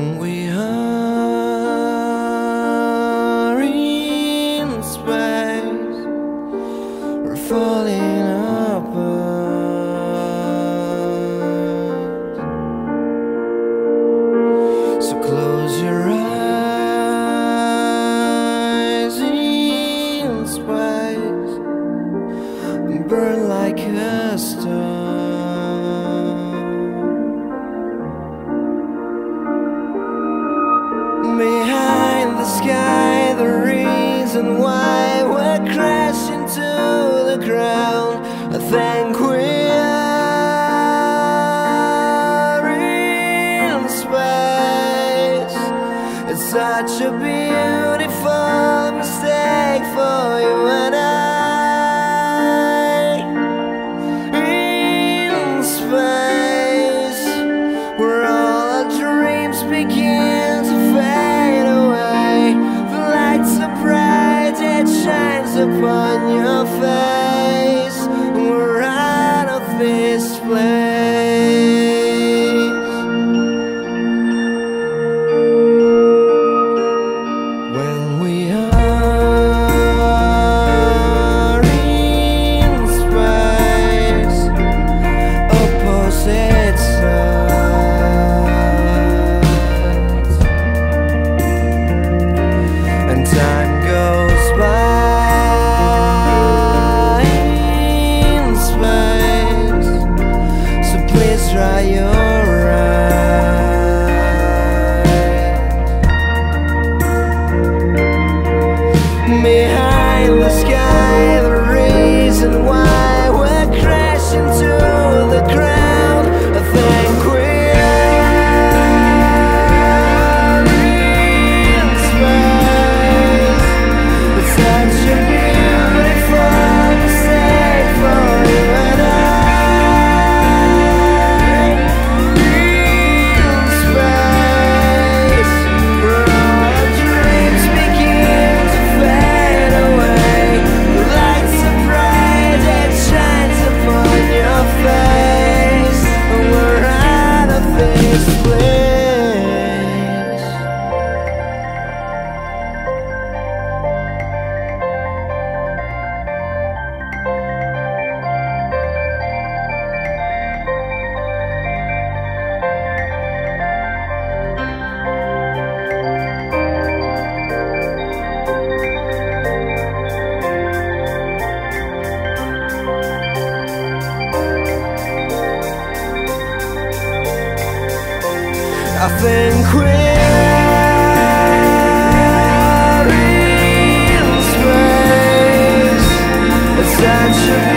we such a beautiful mistake for you and I. In space Where all our dreams begin to fade away The lights are bright, it shines upon your face time goes by in space, so please dry your eyes. Behind the sky, the reason why nothing queer. Such a